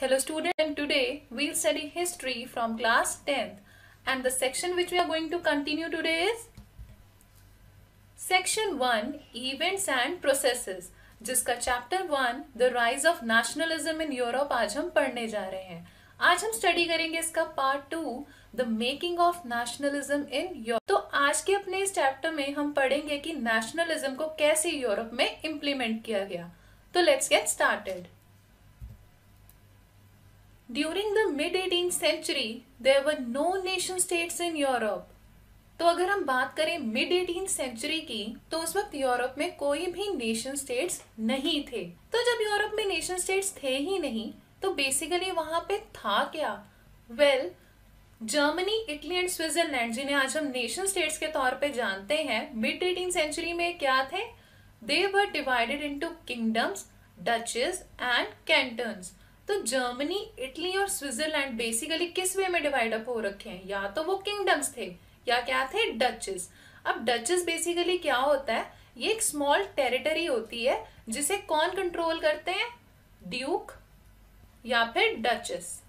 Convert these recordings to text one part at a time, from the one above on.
Hello, student. And today, we'll study history from class 10th and the section which we are going to continue today is section 1 events and processes, जिसका chapter one the rise of nationalism in Europe आज हम पढ़ने जा रहे हैं। आज हम study करेंगे इसका part two the making of nationalism in Europe तो आज के अपने इस चैप्टर में हम पढ़ेंगे कि नेशनलिज्म को कैसे यूरोप में इम्प्लीमेंट किया गया। तो let's get started during the mid eighteen century there were no nation states in Europe तो अगर हम बात करें मिड एटीन सेंचुरी की तो उस वक्त यूरोप में कोई भी नेशन स्टेट्स नहीं थे। तो जब यूरोप में नेशन स्टेट्स थे ही नहीं तो बेसिकली वहाँ पे था क्या? Well Germany Italy and Switzerland जिन्हें आज हम नेशन स्टेट्स के तौर पे जानते हैं मिड एटीन सेंचुरी में क्या थे? They were divided into kingdoms duchies and cantons तो जर्मनी, इटली और स्विट्जरलैंड बेसिकली किस वे में डिवाइड अप हो रखे हैं? या तो वो किंगडम्स थे, या क्या थे? डचेस अब डचेस बेसिकली क्या होता है? ये एक स्मॉल टेरिटरी होती है, जिसे कौन कंट्रोल करते हैं? ड्यूक या फिर डचेस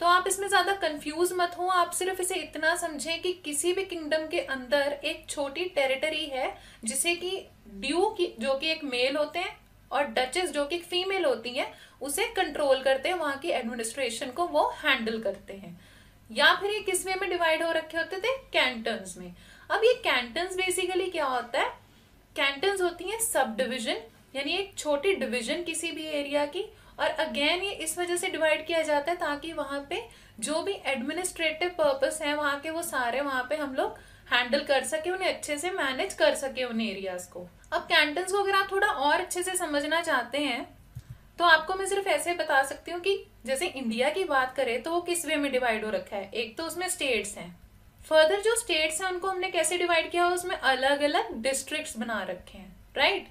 तो आप इसमें ज़्यादा कंफ्यूज मत हो, आप सिर्फ़ इसे इतना समझें कि किसी भी किंगडम के अंदर एक छोटी टेरिटरी है, जिसे कि ड्यूक जो कि एक मेल होते हैं और डचेस जो कि फीमेल होती है, उसे कंट्रोल करते हैं, वहाँ की एडमिनिस्ट्रेशन को वो हैंडल करते हैं। या फिर ये किस वे में डिवाइड हो रखे होते थे? कैंटन्स में। अब ये कैंटन्स बेसिकली क्या होता है? कैंटन्स होती हैं सब डिविजन यानी एक छोटी डिविजन किसी भी एरिया की। और अगेन ये इस वजह से डिवाइड किया जाता है ताकि वहाँ पे जो भी एडमिनिस्ट्रेटिव पर्पस है, वहाँ के वो सारे, वहाँ पे हम लोग हैंडल कर सके, उन्हें अच्छे से मैनेज कर सके उन एरियाज़ को। अब कैंटन्स को अगर आप थोड़ा और अच्छे से समझना चाहते हैं तो आपको मैं सिर्फ़ ऐसे बता सकती हूँ कि जैसे इंडिया की बात करें तो वो किस वे में डिवाइड हो रखा है? एक तो उसमें स्टेट्स हैं। फर्दर जो स्टेट्स हैं, उनको हमने कैसे डिवाइड किया? उसमें अलग अलग डिस्ट्रिक्ट्स बना रखे हैं राइट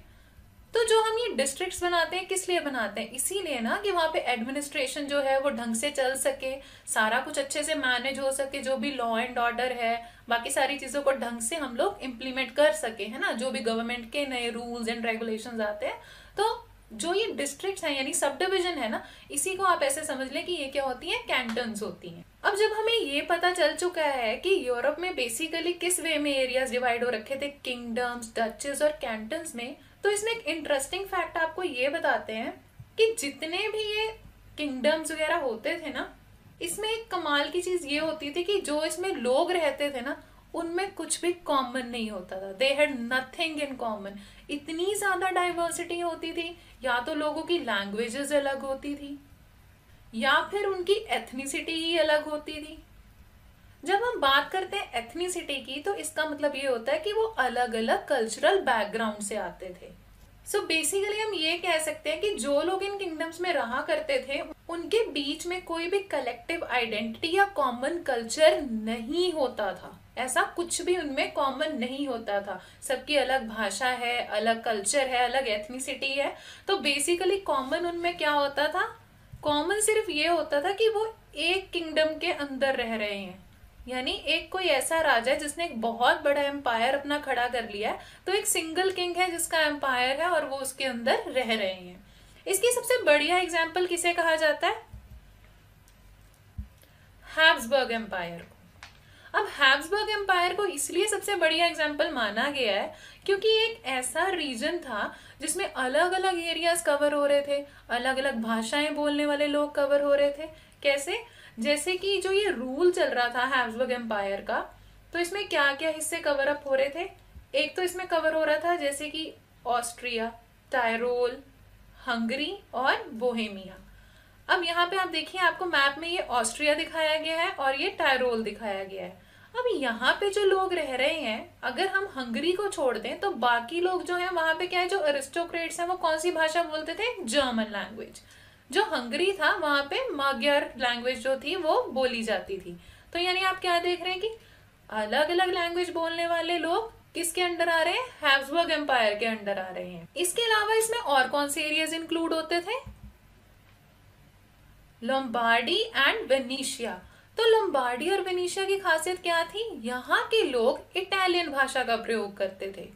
तो जो हम ये डिस्ट्रिक्ट्स बनाते हैं, किस लिए बनाते हैं? इसीलिए ना कि वहाँ पे एडमिनिस्ट्रेशन जो है, वो ढंग से चल सके, सारा कुछ अच्छे से मैनेज हो सके, जो भी लॉ एंड ऑर्डर है, बाकी सारी चीज़ों को ढंग से हम लोग इम्प्लीमेंट कर सके, है ना? जो भी गवर्नमेंट के नए रूल्स एंड रेगुलेशन आते हैं तो जो ये डिस्ट्रिक्ट है, यानी सब डिविजन है ना, इसी को आप ऐसे समझ लें कि ये क्या होती है? कैंटन्स होती हैं। अब जब हमें ये पता चल चुका है कि यूरोप में बेसिकली किस वे में एरियाज़ डिवाइड हो रखे थे? किंगडम्स डचेस और कैंटन्स में तो इसमें एक इंटरेस्टिंग फैक्ट आपको ये बताते हैं कि जितने भी ये किंगडम्स वगैरह होते थे ना, इसमें एक कमाल की चीज़ ये होती थी कि जो इसमें लोग रहते थे ना, उनमें कुछ भी कॉमन नहीं होता था। They had nothing in common इतनी ज़्यादा डाइवर्सिटी होती थी, या तो लोगों की लैंग्वेजेस अलग होती थी, या फिर उनकी एथनिसिटी ही अलग होती थी। जब हम बात करते हैं एथनिसिटी की तो इसका मतलब ये होता है कि वो अलग अलग कल्चरल बैकग्राउंड से आते थे। सो so बेसिकली हम ये कह सकते हैं कि जो लोग इन किंगडम्स में रहा करते थे, उनके बीच में कोई भी कलेक्टिव आइडेंटिटी या कॉमन कल्चर नहीं होता था। ऐसा कुछ भी उनमें कॉमन नहीं होता था। सबकी अलग भाषा है, अलग कल्चर है, अलग एथनिसिटी है। तो बेसिकली कॉमन उनमें क्या होता था? कॉमन सिर्फ़ ये होता था कि वो एक किंगडम के अंदर रह रहे हैं। यानी एक कोई ऐसा राजा है जिसने एक बहुत बड़ा एम्पायर अपना खड़ा कर लिया है तो एक सिंगल किंग है जिसका एम्पायर है और वो उसके अंदर रह रहे हैं। इसकी सबसे बढ़िया एग्ज़ाम्पल किसे कहा जाता है? हैब्सबर्ग एम्पायर को। अब हैब्सबर्ग एम्पायर को इसलिए सबसे बढ़िया एग्ज़ाम्पल माना गया है क्योंकि एक ऐसा रीजन था जिसमें अलग अलग एरियाज़ कवर हो रहे थे अलग अलग भाषाएँ बोलने वाले लोग कवर हो रहे थे। कैसे? जैसे कि जो ये रूल चल रहा था हैब्सबर्ग एम्पायर का तो इसमें क्या क्या हिस्से कवर अप हो रहे थे? एक तो इसमें कवर हो रहा था जैसे कि ऑस्ट्रिया टायरोल हंगरी और बोहेमिया अब यहाँ पे आप देखिए, आपको मैप में ये ऑस्ट्रिया दिखाया गया है और ये टायरोल दिखाया गया है। अब यहाँ पे जो लोग रह रहे हैं, अगर हम हंगरी को छोड़ दें तो बाकी लोग जो हैं, वहाँ पे क्या है, जो अरिस्टोक्रेट्स हैं, वो कौन सी भाषा बोलते थे? जर्मन लैंग्वेज जो हंगरी था, वहाँ पे magyar लैंग्वेज जो थी, वो बोली जाती थी। तो यानी आप क्या देख रहे हैं कि अलग अलग लैंग्वेज बोलने वाले लोग किसके अंडर आ रहे हैं? हैब्सबर्ग एम्पायर के अंडर आ रहे हैं। इसके अलावा इसमें और कौन से एरियाज़ इंक्लूड होते थे? लोम्बार्डी एंड वेनिशिया तो लोम्बार्डी और वेनिशिया की खासियत क्या थी? यहाँ के लोग इटालियन भाषा का प्रयोग करते थे।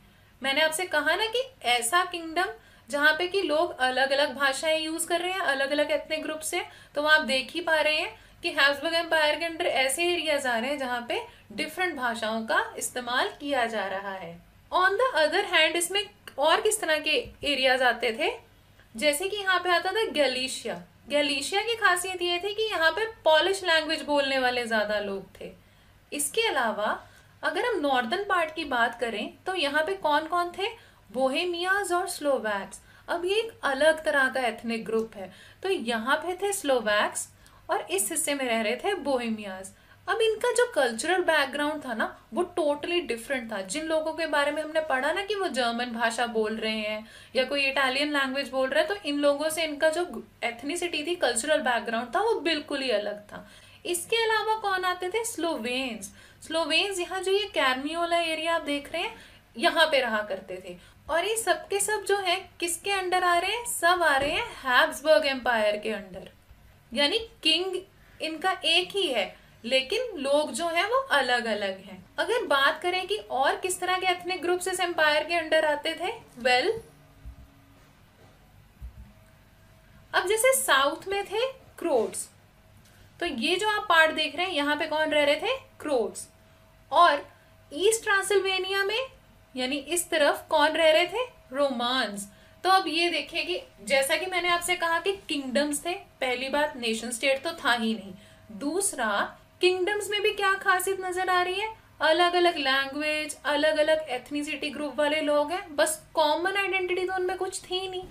मैंने आपसे कहा ना कि ऐसा किंगडम जहाँ पे कि लोग अलग अलग भाषाएँ यूज़ कर रहे हैं अलग अलग एथनिक ग्रुप से तो वहाँ आप देख ही पा रहे हैं कि हैब्सबर्ग एम्पायर के अंदर ऐसे एरियाज़ आ रहे हैं जहाँ पे डिफरेंट भाषाओं का इस्तेमाल किया जा रहा है। ऑन द अदर हैंड इसमें और किस तरह के एरियाज़ आते थे? जैसे कि यहाँ पे आता था गैलीशिया गैलीशिया की खासियत ये थी कि यहाँ पे पॉलिश लैंग्वेज बोलने वाले ज़्यादा लोग थे। इसके अलावा, अगर हम नॉर्दर्न पार्ट की बात करें तो यहाँ पे कौन कौन थे? बोहेमियाज और स्लोवैक्स। अब ये एक अलग तरह का एथनिक ग्रुप है। तो यहाँ पे थे स्लोवैक्स और इस हिस्से में रह रहे थे बोहेमियाज। अब इनका जो कल्चरल बैकग्राउंड था ना, वो टोटली डिफरेंट था। जिन लोगों के बारे में हमने पढ़ा ना कि वो जर्मन भाषा बोल रहे हैं या कोई इटालियन लैंग्वेज बोल रहे हैं तो इन लोगों से इनका जो एथनिसिटी थी कल्चरल बैकग्राउंड था, वो बिल्कुल ही अलग था। इसके अलावा कौन आते थे? स्लोवेन्स स्लोवेन्स यहाँ जो ये कैरमियोला एरिया आप देख रहे हैं यहाँ पे रहा करते थे। और ये सब के सब जो है किसके अंडर आ रहे हैं? सब आ रहे हैं हैब्सबर्ग एम्पायर के अंडर। यानी किंग इनका एक ही है लेकिन लोग जो हैं वो अलग अलग हैं। अगर बात करें कि और किस तरह के एथनिक ग्रुप्स इस एम्पायर के अंडर आते थे? वेल well, अब जैसे साउथ में थे क्रोड्स तो ये जो आप पार्ट देख रहे हैं यहाँ पे कौन रह रहे थे? क्रोड्स और ईस्ट ट्रांसिल्वेनिया में यानी इस तरफ़ कौन रह रहे थे? रोमांस तो अब ये देखिए कि जैसा कि मैंने आपसे कहा कि किंगडम्स थे, पहली बात नेशन स्टेट तो था ही नहीं। दूसरा किंगडम्स में भी क्या खासियत नज़र आ रही है? अलग अलग लैंग्वेज अलग अलग एथनिसिटी ग्रुप वाले लोग हैं, बस कॉमन आइडेंटिटी तो उनमें कुछ थी नहीं।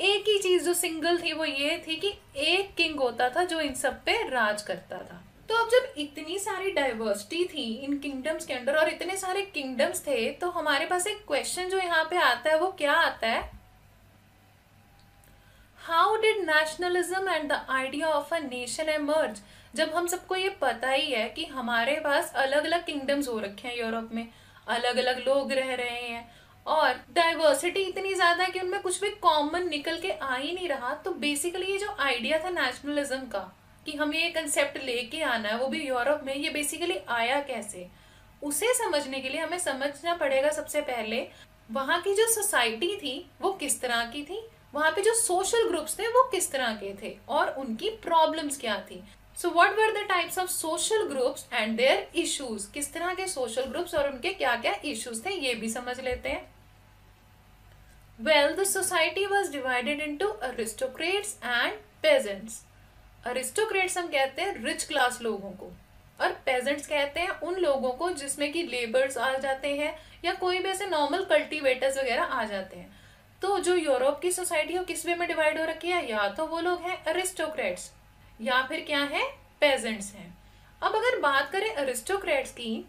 एक ही चीज़ जो सिंगल थी वो ये थी कि एक किंग होता था जो इन सब पे राज करता था। तो अब जब इतनी सारी डाइवर्सिटी थी इन किंगडम्स के अंदर और इतने सारे किंगडम्स थे तो हमारे पास एक क्वेश्चन जो यहाँ पे आता है, वो क्या आता है? How did nationalism and the idea of a nation emerge जब हम सबको ये पता ही है कि हमारे पास अलग अलग किंगडम्स हो रखे हैं यूरोप में अलग अलग लोग रह रहे हैं, और डाइवर्सिटी इतनी ज़्यादा है कि उनमें कुछ भी कॉमन निकल के आ ही नहीं रहा तो बेसिकली ये जो आइडिया था नेशनलिज्म का कि हमें ये कंसेप्ट लेके आना है, वो भी यूरोप में, ये बेसिकली आया कैसे? उसे समझने के लिए हमें समझना पड़ेगा सबसे पहले, वहाँ की जो सोसाइटी थी, वो किस तरह की थी? वहाँ पे जो सोशल ग्रुप्स थे, वो किस तरह के थे? और उनकी प्रॉब्लम्स क्या थी? So what were the types of social groups and their issues किस तरह के सोशल ग्रुप्स और उनके क्या क्या इश्यूज़ थे, ये भी समझ लेते हैं। Well the society was divided into aristocrats and peasants aristocrats हम कहते हैं रिच क्लास लोगों को। और पेजेंट्स कहते हैं उन लोगों को जिसमें कि लेबर्स आ जाते हैं या कोई भी ऐसे नॉर्मल कल्टीवेटर्स वगैरह आ जाते हैं। तो जो यूरोप की सोसाइटी है किस वे में डिवाइड हो रखी है? या तो वो लोग हैं अरिस्टोक्रेट्स या फिर क्या है? पेजेंट्स हैं। अब अगर बात करें अरिस्टोक्रेट्स की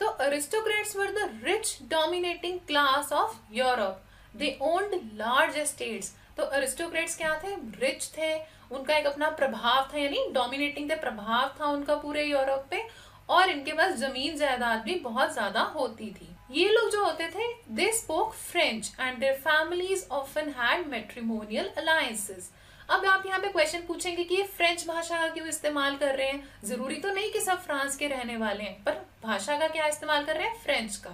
तो aristocrats were the rich dominating class of Europe they owned large estates तो अरिस्टोक्रेट्स क्या थे? रिच थे, उनका एक अपना प्रभाव था, यानी डोमिनेटिंग थे, प्रभाव था उनका पूरे यूरोप पे, और इनके पास ज़मीन जायदाद भी बहुत ज़्यादा होती थी। ये लोग जो होते थे they spoke French and their families often had matrimonial alliances अब आप यहाँ पे क्वेश्चन पूछेंगे कि ये फ्रेंच भाषा का क्यों इस्तेमाल कर रहे हैं? ज़रूरी तो नहीं कि सब फ्रांस के रहने वाले हैं, पर भाषा का क्या इस्तेमाल कर रहे हैं? फ्रेंच का।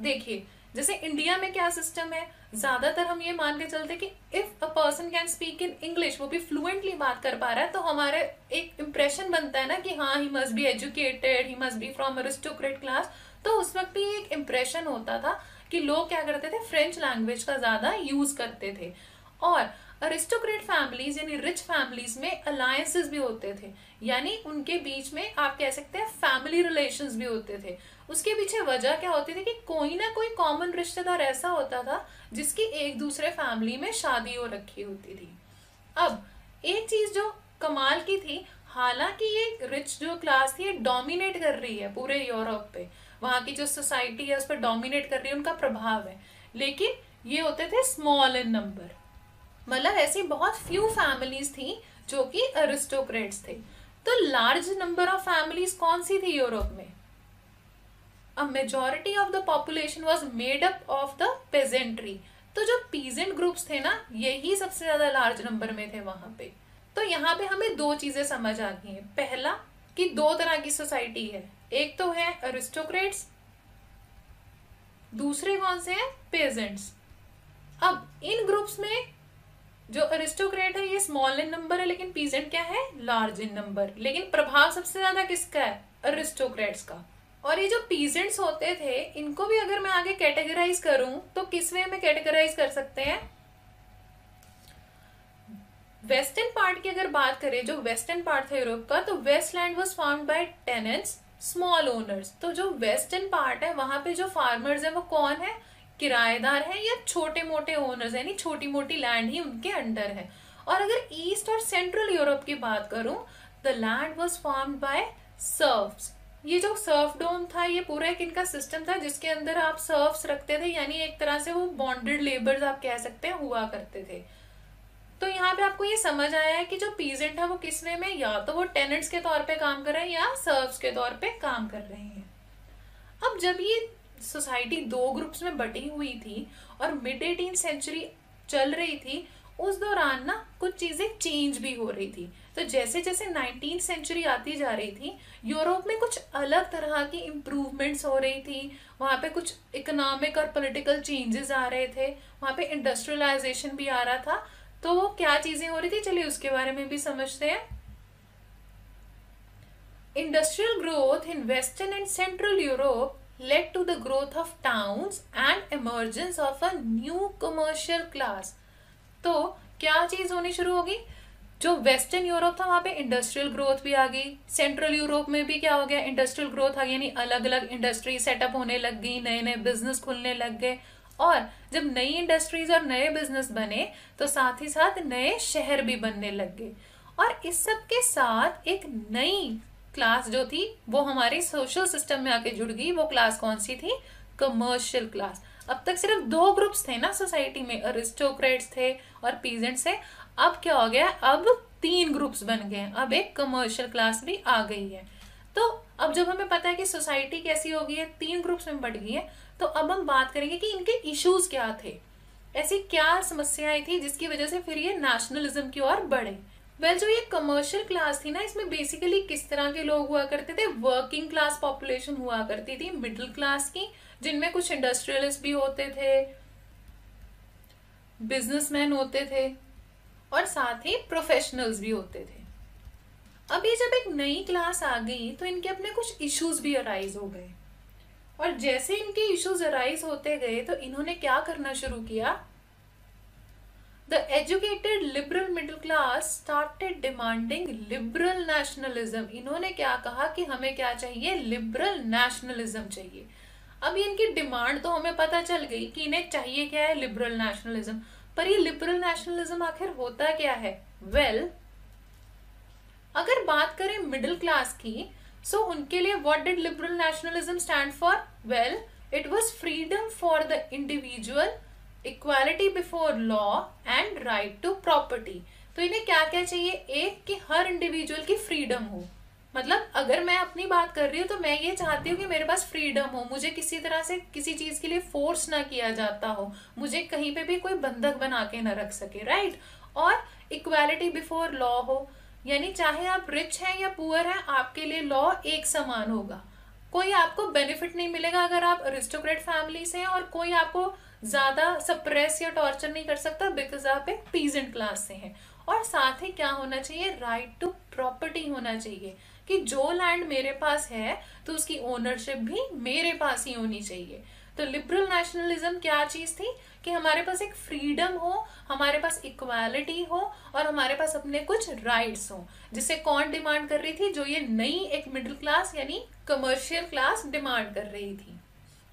देखिए, जैसे इंडिया में क्या सिस्टम है? ज़्यादातर हम ये मान के चलते कि if a person can speak in English वो भी फ्लुएंटली बात कर पा रहा है तो हमारे एक इम्प्रेशन बनता है ना कि हाँ he must be educated he must be from aristocrat class तो उस वक्त भी एक इम्प्रेशन होता था कि लोग क्या करते थे? फ्रेंच लैंग्वेज का ज़्यादा यूज़ करते थे। और अरिस्टोक्रेट फैमिलीज़ यानी रिच फैमिलीज़ में अलायंसेस भी होते थे। यानी उनके बीच में आप कह सकते हैं फैमिली रिलेशंस भी होते थे। उसके पीछे वजह क्या होती थी कि कोई ना कोई कॉमन रिश्तेदार ऐसा होता था जिसकी एक दूसरे फैमिली में शादी हो रखी होती थी। अब, एक चीज़ जो कमाल की थी, हालाँकि ये रिच जो क्लास थी, ये डोमिनेट कर रही है पूरे यूरोप पे। वहाँ की जो सोसाइटी है, उस पर डोमिनेट कर रही है, उनका प्रभाव है। लेकिन ये होते थे स्मॉल इन नंबर मतलब ऐसी बहुत फ्यू फैमिलीज़ थी जो कि अरिस्टोक्रेट्स थे। तो लार्ज नंबर ऑफ़ फैमिलीज़ कौन सी थी यूरोप में? A majority of the population was made up of the peasantry तो जो पीजेंट ग्रुप्स थे ना, यही सबसे ज़्यादा लार्ज नंबर में थे वहाँ पे। तो यहाँ पे हमें दो चीज़ें समझ आ गई हैं। पहला, कि दो तरह की सोसाइटी है। एक तो है अरिस्टोक्रेट्स दूसरे कौन से हैं? पेजेंट्स अब इन ग्रुप्स में जो अरिस्टोक्रेट है, ये स्मॉल इन नंबर है, लेकिन पीजेंट क्या है? लार्ज इन नंबर लेकिन प्रभाव सबसे ज़्यादा किसका है? अरिस्टोक्रेट्स का। और ये जो पीजेंट्स होते थे, इनको भी अगर मैं आगे कैटेगराइज करूँ तो किस वे में कैटेगराइज कर सकते हैं? वेस्टर्न पार्ट की अगर बात करें, जो वेस्टर्न पार्ट था यूरोप का तो west land was found by tenants small owners तो जो वेस्टर्न पार्ट है, वहाँ पे जो फार्मर्स है, वो कौन है? किराएदार है या छोटे मोटे ओनर्स यानी छोटी मोटी लैंड ही उनके अंडर है। और अगर ईस्ट और सेंट्रल यूरोप की बात करूँ the land was farm by serfs ये जो सर्फ डोम था, ये पूरा एक इनका सिस्टम था जिसके अंदर आप सर्फ्स रखते थे, यानी एक तरह से वो बॉन्डेड लेबर्स आप कह सकते हैं, हुआ करते थे। तो यहाँ पे आपको ये समझ आया है कि जो पीजेंट है वो किस वे में, या तो वो टेनेंट्स के तौर पे काम कर रहे हैं, या सर्व्स के तौर पे काम कर रहे हैं। अब जब ये सोसाइटी दो ग्रुप्स में बटी हुई थी और मिड एटीन सेंचुरी चल रही थी, उस दौरान ना कुछ चीज़ें चेंज भी हो रही थी। तो जैसे जैसे नाइनटीन सेंचुरी आती जा रही थी, यूरोप में कुछ अलग तरह की इम्प्रूवमेंट्स हो रही थी। वहाँ पे कुछ इकोनॉमिक और पॉलिटिकल चेंजेस आ रहे थे। वहाँ पे इंडस्ट्रियलाइजेशन भी आ रहा था। तो वो क्या चीज़ें हो रही थी? चलिए उसके बारे में भी समझते हैं। Industrial growth in western and central Europe led to the growth of towns and emergence of a new commercial class. तो क्या चीज़ होनी शुरू होगी? जो वेस्टर्न यूरोप था, वहाँ पे इंडस्ट्रियल ग्रोथ भी आ गई। सेंट्रल यूरोप में भी क्या हो गया इंडस्ट्रियल ग्रोथ आ गई यानी अलग अलग इंडस्ट्री सेटअप होने लग गई नए नए बिज़नेस खुलने लग गए। और जब नई इंडस्ट्रीज़ और नए बिज़नेस बने तो साथ ही साथ नए शहर भी बनने लग गए। और इस सब के साथ एक नई क्लास जो थी, वो हमारे सोशल सिस्टम में आके जुड़ गई। वो क्लास कौन सी थी? कमर्शियल क्लास अब तक सिर्फ़ दो ग्रुप्स थे ना सोसाइटी में अरिस्टोक्रेट्स थे और पीजेंट्स थे। अब क्या हो गया? अब तीन ग्रुप्स बन गए अब एक कमर्शियल क्लास भी आ गई है। तो अब जब हमें पता है कि सोसाइटी कैसी हो गई है तीन ग्रुप्स में बढ़ गई है तो अब हम बात करेंगे कि इनके इश्यूज़ क्या थे। ऐसी क्या समस्याएँ थी जिसकी वजह से फिर ये नेशनलिज्म की ओर बढ़े। वेल well, जो ये कमर्शियल क्लास थी ना इसमें बेसिकली किस तरह के लोग हुआ करते थे? वर्किंग क्लास पॉपुलेशन हुआ करती थी मिडिल क्लास की जिनमें कुछ इंडस्ट्रियलिस्ट भी होते थे बिजनेसमैन होते थे। और साथ ही प्रोफेशनल्स भी होते थे। अब ये जब एक नई क्लास आ गई तो इनके अपने कुछ इश्यूज़ भी अराइज हो गए। और जैसे इनके इश्यूज़ अराइज होते गए तो इन्होंने क्या करना शुरू किया? The educated liberal middle class started demanding liberal nationalism इन्होंने क्या कहा कि हमें क्या चाहिए? लिबरल नेशनलिज्म चाहिए। अब इनकी डिमांड तो हमें पता चल गई कि इन्हें चाहिए क्या है? लिबरल नेशनलिज्म पर ये लिबरल नेशनलिज्म आखिर होता क्या है? वेल well, अगर बात करें मिडिल क्लास की सो so उनके लिए what did liberal nationalism stand for well it was freedom for the individual equality before law and right to property तो इन्हें क्या क्या चाहिए? एक कि हर इंडिविजुअल की फ्रीडम हो। मतलब अगर मैं अपनी बात कर रही हूँ तो मैं ये चाहती हूँ कि मेरे पास फ्रीडम हो। मुझे किसी तरह से किसी चीज़ के लिए फोर्स ना किया जाता हो। मुझे कहीं पे भी कोई बंधक बना के ना रख सके राइट और इक्वालिटी बिफोर लॉ हो, यानी चाहे आप रिच हैं या पुअर हैं, आपके लिए लॉ एक समान होगा। कोई आपको बेनिफिट नहीं मिलेगा अगर आप अरिस्टोक्रेट फैमिली से हैं और कोई आपको ज़्यादा सप्रेस या टॉर्चर नहीं कर सकता बिकॉज़ आप एक पीजेंट क्लास से हैं। और साथ ही क्या होना चाहिए? राइट टू प्रॉपर्टी होना चाहिए। कि जो लैंड मेरे पास है तो उसकी ओनरशिप भी मेरे पास ही होनी चाहिए। तो लिबरल नेशनलिज्म क्या चीज़ थी? कि हमारे पास एक फ्रीडम हो, हमारे पास इक्वालिटी हो, और हमारे पास अपने कुछ राइट्स हो। जिसे कौन डिमांड कर रही थी? जो ये नई एक मिडिल क्लास यानी कमर्शियल क्लास डिमांड कर रही थी।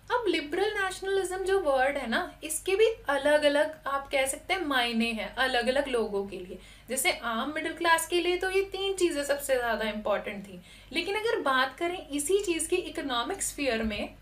अब लिबरल नेशनलिज्म जो वर्ड है ना इसके भी अलग अलग आप कह सकते हैं मायने हैं अलग अलग लोगों के लिए। जैसे आम मिडिल क्लास के लिए तो ये तीन चीज़ें सबसे ज़्यादा इंपॉर्टेंट थी। लेकिन अगर बात करें इसी चीज़ की इकोनॉमिक स्फीयर में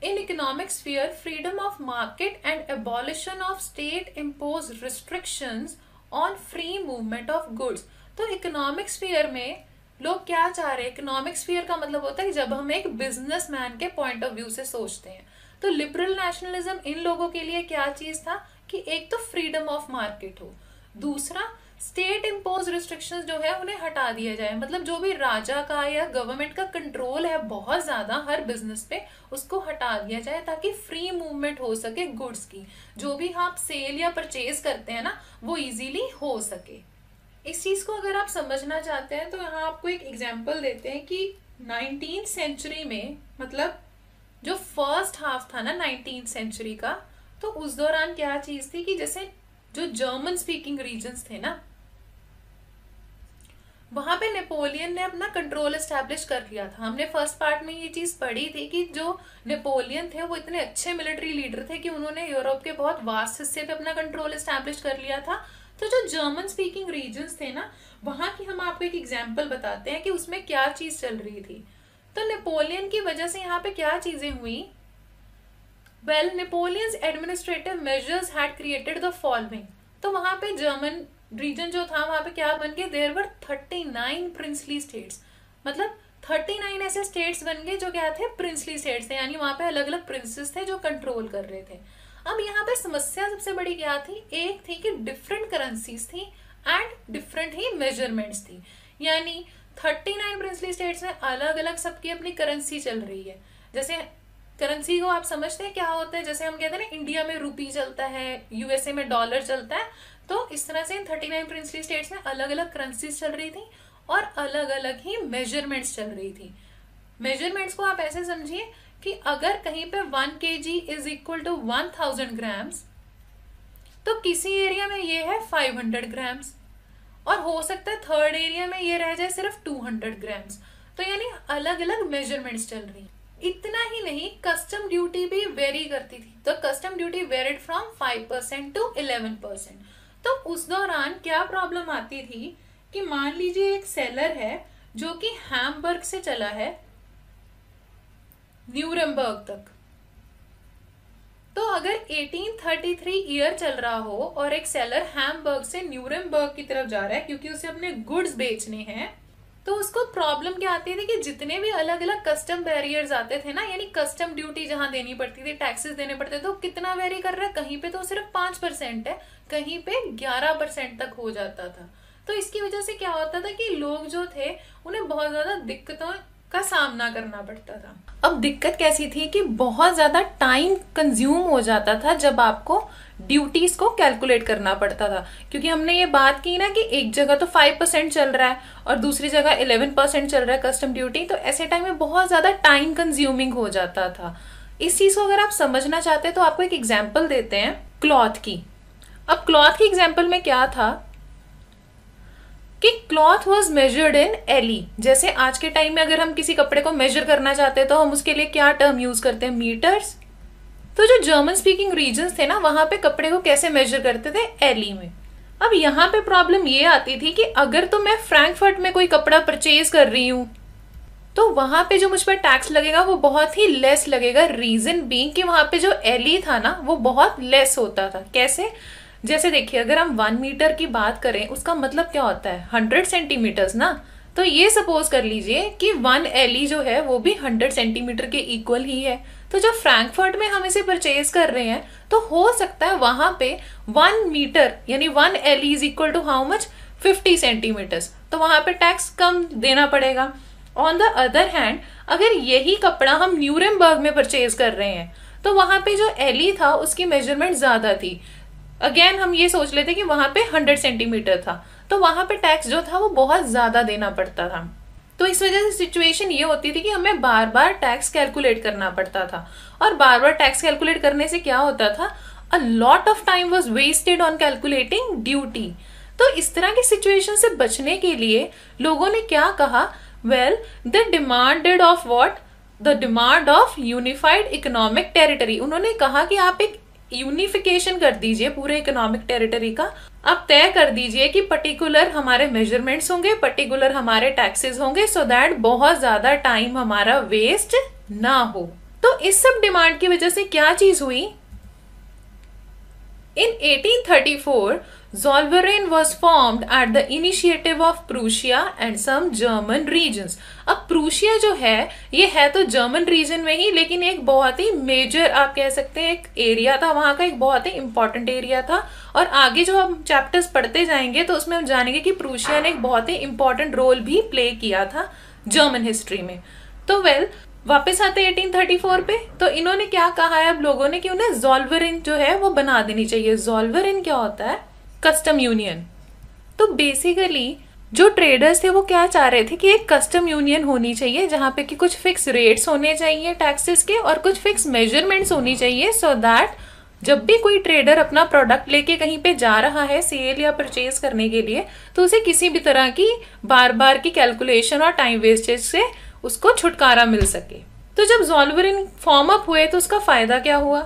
in economic sphere, freedom of market and abolition of state impose restrictions on free movement of goods तो इकोनॉमिक स्फीयर में लोग क्या चाह रहे हैं? इकोनॉमिक स्फीयर का मतलब होता है जब हम एक बिजनेसमैन के पॉइंट ऑफ़ व्यू से सोचते हैं। तो लिबरल नेशनलिज्म इन लोगों के लिए क्या चीज़ था? कि एक तो फ्रीडम ऑफ़ मार्केट हो। दूसरा स्टेट इम्पोज रिस्ट्रिक्शंस जो है, उन्हें हटा दिया जाए। मतलब जो भी राजा का या गवर्नमेंट का कंट्रोल है, बहुत ज़्यादा हर बिज़नेस पे उसको हटा दिया जाए ताकि फ्री मूवमेंट हो सके गुड्स की। जो भी आप सेल या परचेज करते हैं ना, वो इजीली हो सके। इस चीज़ को अगर आप समझना चाहते हैं तो यहाँ आपको एक एग्ज़ाम्पल देते हैं कि नाइनटीन सेंचुरी में मतलब जो फ़र्स्ट हाफ़ था ना नाइनटीन सेंचुरी का तो उस दौरान क्या चीज़ थी कि जैसे जो जर्मन स्पीकिंग रीजन्स थे ना, वहाँ पे नेपोलियन ने अपना कंट्रोल एस्टेब्लिश कर लिया था। हमने फ़र्स्ट पार्ट में ये चीज़ पढ़ी थी कि जो नेपोलियन थे, वो इतने अच्छे मिलिट्री लीडर थे कि उन्होंने यूरोप के बहुत वास्ट हिस्से पे अपना कंट्रोल एस्टेब्लिश कर लिया था। तो जो जर्मन स्पीकिंग रीजन्स थे ना, वहाँ की हम आपको एक एग्ज़ाम्पल बताते हैं कि उसमें क्या चीज़ चल रही थी। तो नेपोलियन की वजह से यहाँ पे क्या चीज़ें हुई? Well Napoleon's administrative measures had created the following तो वहाँ पे जर्मन रीजन जो था, वहाँ पे क्या बन गए? There were thirty nine princely states मतलब थर्टी नाइन ऐसे स्टेट्स बन गए जो क्या थे? प्रिंसली स्टेट्स थे, यानी वहाँ पे अलग अलग प्रिंसेस थे जो कंट्रोल कर रहे थे। अब यहाँ पे समस्या सबसे बड़ी क्या थी? एक थी कि डिफरेंट करेंसीज थी एंड डिफरेंट ही मेजरमेंट्स थी। यानी थर्टी नाइन प्रिंसली स्टेट्स में अलग अलग सबकी अपनी करेंसी चल रही है। जैसे करेंसी को आप समझते हैं क्या होता है? जैसे हम कहते हैं ना इंडिया में रुपी चलता है यूएसए में डॉलर चलता है तो इस तरह से इन थर्टी नाइन प्रिंसली स्टेट्स में अलग अलग करेंसीज चल रही थी और अलग अलग ही मेजरमेंट्स चल रही थी। मेजरमेंट्स को आप ऐसे समझिए कि अगर कहीं पे one K G is equal to one thousand grams तो किसी एरिया में ये है फाइव हंड्रेड ग्राम्स और हो सकता है थर्ड एरिया में ये रह जाए सिर्फ़ टू हंड्रेड ग्राम्स तो यानी अलग अलग मेजरमेंट्स चल रही इतना ही नहीं कस्टम ड्यूटी भी वेरी करती थी। तो custom duty varied from five percent to eleven percent तो उस दौरान क्या प्रॉब्लम आती थी कि मान लीजिए एक सेलर है जो कि हैमबर्ग से चला है न्यूरमबर्ग तक। तो अगर 1833 ईयर चल रहा हो और एक सेलर हैमबर्ग से न्यूरमबर्ग की तरफ़ जा रहा है, क्योंकि उसे अपने गुड्स बेचने हैं तो उसको प्रॉब्लम क्या आती थी कि जितने भी अलग अलग कस्टम बैरियर्स आते थे ना, यानी कस्टम ड्यूटी जहाँ देनी पड़ती थी टैक्सेस देने पड़ते थे तो कितना वेरी कर रहा है? कहीं पे तो सिर्फ़ पाँच परसेंट है, कहीं पे ग्यारह परसेंट तक हो जाता था। तो इसकी वजह से क्या होता था कि लोग जो थे, उन्हें बहुत ज़्यादा दिक्कतों का सामना करना पड़ता था। अब दिक्कत कैसी थी कि बहुत ज़्यादा टाइम कंज्यूम हो जाता था जब आपको ड्यूटीज़ को कैलकुलेट करना पड़ता था। क्योंकि हमने ये बात की ना कि एक जगह तो फाइव परसेंट चल रहा है और दूसरी जगह इलेवन परसेंट चल रहा है कस्टम ड्यूटी तो ऐसे टाइम में बहुत ज़्यादा टाइम कंज्यूमिंग हो जाता था। इस चीज़ को अगर आप समझना चाहते हैं तो आपको एक एग्ज़ाम्पल देते हैं क्लॉथ की। अब क्लॉथ की एग्ज़ाम्पल में क्या था? कि cloth was measured in ell. जैसे आज के टाइम में अगर हम किसी कपड़े को मेजर करना चाहते हैं तो हम उसके लिए क्या टर्म यूज़ करते हैं? मीटर्स तो जो जर्मन स्पीकिंग रीजन थे ना, वहाँ पे कपड़े को कैसे मेजर करते थे? एली में। अब यहाँ पे प्रॉब्लम ये आती थी कि अगर तो मैं फ्रैंकफर्ट में कोई कपड़ा परचेज कर रही हूँ तो वहाँ पे जो मुझ पर टैक्स लगेगा, वो बहुत ही लेस लगेगा। रीजन बीइंग कि वहाँ पे जो एली था ना, वो बहुत लेस होता था। कैसे? जैसे देखिए, अगर हम वन मीटर की बात करें, उसका मतलब क्या होता है? हंड्रेड सेंटीमीटर्स ना? तो ये सपोज़ कर लीजिए कि वन एल जो है, वो भी हंड्रेड सेंटीमीटर के इक्वल ही है। तो जब फ्रैंकफर्ट में हम इसे परचेज कर रहे हैं तो हो सकता है वहाँ पे वन मीटर यानी one L is equal to how much fifty centimetres तो वहाँ पे टैक्स कम देना पड़ेगा। ऑन द अदर हैंड अगर यही कपड़ा हम न्यूरमबर्ग में परचेज कर रहे हैं तो वहाँ पे जो एली था, उसकी मेज़रमेंट ज़्यादा थी। अगेन हम ये सोच लेते कि वहाँ पे हंड्रेड सेंटीमीटर था। तो वहाँ पे टैक्स जो था, वो बहुत ज़्यादा देना पड़ता था। तो इस वजह से सिचुएशन ये होती थी कि हमें बार बार टैक्स कैलकुलेट करना पड़ता था। और बार बार टैक्स कैलकुलेट करने से क्या होता था? A lot of time was wasted on calculating duty तो इस तरह की सिचुएशन से बचने के लिए लोगों ने क्या कहा? Well the demanded of what the demand of unified economic territory उन्होंने कहा कि आप एक यूनिफिकेशन कर दीजिए पूरे इकोनॉमिक टेरिटरी का। अब तय कर दीजिए कि पर्टिकुलर हमारे मेजरमेंट्स होंगे पर्टिकुलर हमारे टैक्सेस होंगे सो so दैट बहुत ज़्यादा टाइम हमारा वेस्ट ना हो। तो इस सब डिमांड की वजह से क्या चीज़ हुई? In 1834 Zollverein was formed at the initiative of Prussia and some German regions. अब प्रूशिया जो है ये है तो जर्मन रीजन में ही लेकिन एक बहुत ही मेजर आप कह सकते हैं एक एरिया था। वहाँ का एक बहुत ही इंपॉर्टेंट एरिया था। और आगे जो हम चैप्टर्स पढ़ते जाएँगे तो उसमें हम जानेंगे कि प्रूशिया ने एक बहुत ही इंपॉर्टेंट रोल भी प्ले किया था जर्मन हिस्ट्री में। तो वेल well, वापस आते 1834 पे। तो इन्होंने क्या कहा है? अब लोगों ने कि उन्हें जॉल्वरिन जो है वो बना देनी चाहिए। जॉल्वरिन क्या होता है? कस्टम यूनियन तो बेसिकली जो ट्रेडर्स थे वो क्या चाह रहे थे कि एक कस्टम यूनियन होनी चाहिए जहाँ पे कि कुछ फिक्स रेट्स होने चाहिए टैक्सेस के और कुछ फिक्स मेजरमेंट्स होनी चाहिए सो so दैट जब भी कोई ट्रेडर अपना प्रोडक्ट लेके कहीं पे जा रहा है सेल या परचेज करने के लिए तो उसे किसी भी तरह की बार बार की कैलकुलेशन और टाइम वेस्टेज से उसको छुटकारा मिल सके। तो जब जॉल्वरिन फॉर्म अप हुए तो उसका फ़ायदा क्या हुआ?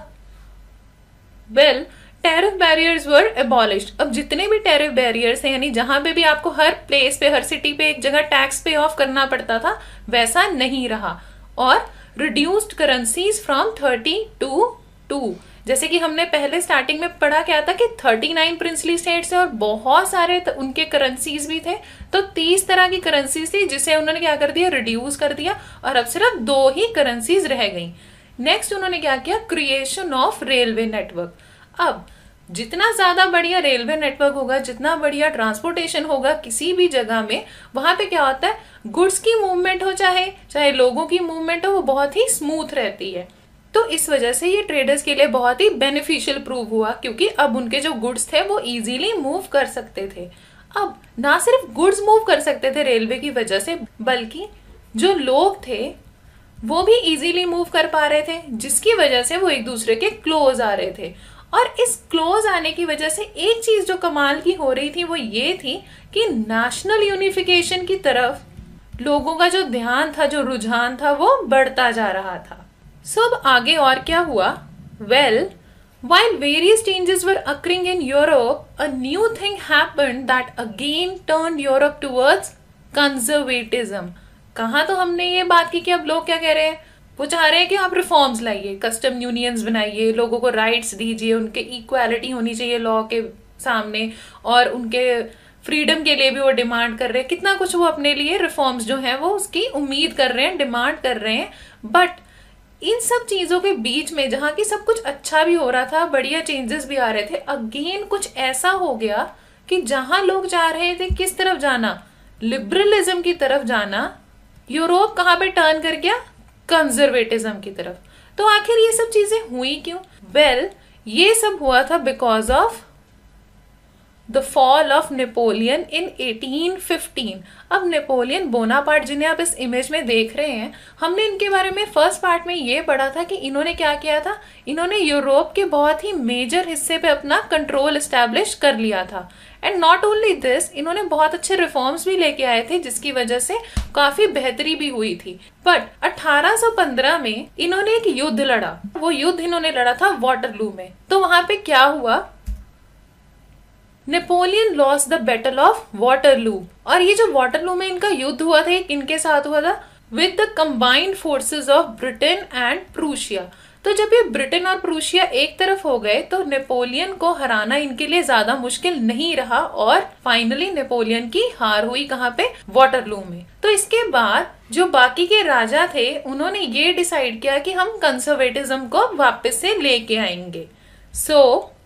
Well tariff barriers were abolished अब जितने भी टेरिफ बैरियर्स हैं, यानी जहाँ पे भी आपको हर प्लेस पे, हर सिटी पे एक जगह टैक्स पे ऑफ़ करना पड़ता था, वैसा नहीं रहा। और reduced currencies from thirty to two जैसे कि हमने पहले स्टार्टिंग में पढ़ा क्या था कि 39 प्रिंसली स्टेट्स है और बहुत सारे उनके करेंसीज भी थे। तो 30 तरह की करेंसीज थी जिसे उन्होंने क्या कर दिया? रिड्यूस कर दिया। और अब सिर्फ़ दो ही करेंसीज रह गई। नेक्स्ट उन्होंने क्या किया? क्रिएशन ऑफ़ रेलवे नेटवर्क अब, जितना ज़्यादा बढ़िया रेलवे नेटवर्क होगा, जितना बढ़िया ट्रांसपोर्टेशन होगा किसी भी जगह में, वहाँ पे क्या होता है, गुड्स की मूवमेंट हो, चाहे चाहे लोगों की मूवमेंट हो, वो बहुत ही स्मूथ रहती है। तो इस वजह से ये ट्रेडर्स के लिए बहुत ही बेनिफिशियल प्रूव हुआ, क्योंकि अब उनके जो गुड्स थे, वो इजीली मूव कर सकते थे। अब, ना सिर्फ़ गुड्स मूव कर सकते थे रेलवे की वजह से, बल्कि जो लोग थे, वो भी इजीली मूव कर पा रहे थे, जिसकी वजह से वो एक दूसरे के क्लोज आ रहे थे। और इस क्लोज आने की वजह से एक चीज़ जो कमाल की हो रही थी वो ये थी कि नेशनल यूनिफिकेशन की तरफ़ लोगों का जो ध्यान था जो रुझान था वो बढ़ता जा रहा था। सब आगे और क्या हुआ? Well while various changes were occurring in Europe, a new thing happened that again turned Europe towards conservatism. कहा तो हमने ये बात की कि अब लोग क्या कह रहे हैं? वो चाह रहे हैं कि आप रिफॉर्म्स लाइए कस्टम यूनियंस बनाइए, लोगों को राइट्स दीजिए, उनके इक्वालिटी होनी चाहिए लॉ के सामने और उनके फ्रीडम के लिए भी वो डिमांड कर रहे हैं। कितना कुछ वो अपने लिए रिफॉर्म्स जो है वो उसकी उम्मीद कर रहे हैं डिमांड कर रहे हैं। बट इन सब चीज़ों के बीच में जहाँ की सब कुछ अच्छा भी हो रहा था, बढ़िया चेंजेस भी आ रहे थे अगेन कुछ ऐसा हो गया कि जहाँ लोग जा रहे थे, किस तरफ़ जाना? लिबरलिज्म की तरफ़ जाना। यूरोप कहाँ पे टर्न कर गया? कंजर्वेटिज्म की तरफ़। तो आखिर ये सब चीज़ें हुई क्यों? वेल well, ये सब हुआ था because of the fall of Napoleon in 1815 अब नेपोलियन बोनापार्ट जिन्हें आप इस इमेज में देख रहे हैं, हमने इनके बारे में फ़र्स्ट पार्ट में ये पढ़ा था कि इन्होंने क्या किया था? इन्होंने यूरोप के बहुत ही मेजर हिस्से पे अपना कंट्रोल स्टैब्लिश कर लिया था। एंड नॉट ओनली दिस इन्होंने बहुत अच्छे रिफॉर्म्स भी लेके आए थे, जिसकी वजह से काफ़ी बेहतरी भी हुई थी। बट 1815 में इन्होंने एक युद्ध लड़ा। वो युद्ध इन्होंने लड़ा था वाटरलू में। तो वहाँ पे क्या हुआ? Napoleon lost the battle of Waterloo और ये जो वाटरलू में इनका युद्ध हुआ था इनके साथ हुआ था? With the combined forces of Britain and Prussia तो जब ये ब्रिटेन और प्रूशिया एक तरफ़ हो गए तो नेपोलियन को हराना इनके लिए ज़्यादा मुश्किल नहीं रहा और फाइनली नेपोलियन की हार हुई कहाँ पे? वाटरलू में। तो इसके बाद जो बाकी के राजा थे उन्होंने ये डिसाइड किया कि हम कंजर्वेटिज्म को वापस से लेके आएँगे। सो so,